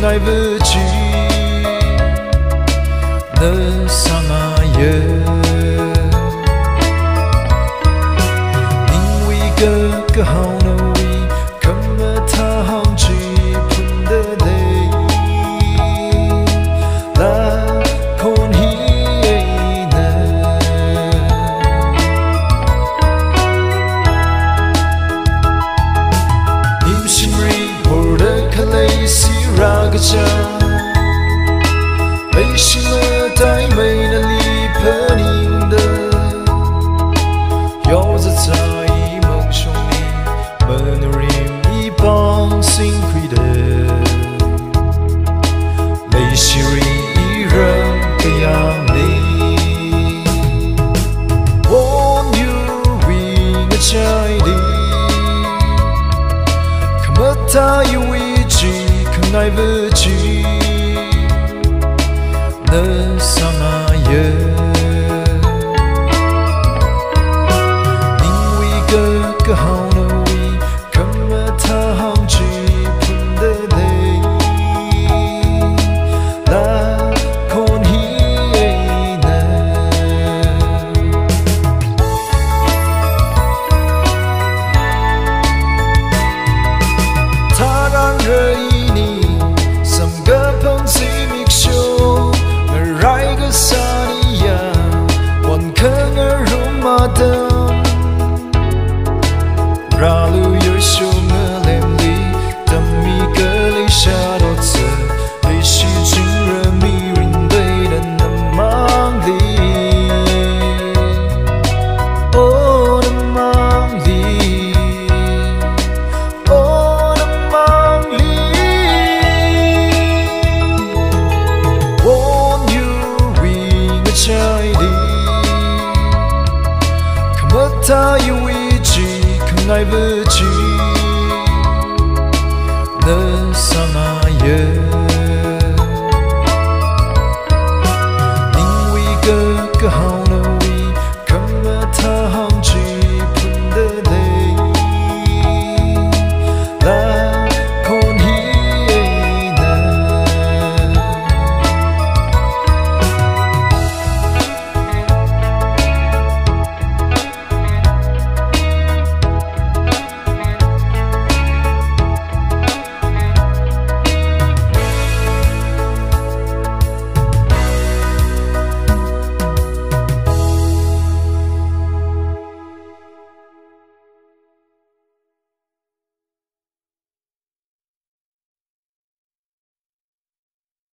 Never 能上哪也。个好努力，今日他看住伴得你，那看起你。你心里活得可累，是哪个家？veci, când ai veci Ne sana ieri 可以亲爱的，可我太幼稚，可来不及，那桑啊叶，因为哥哥好。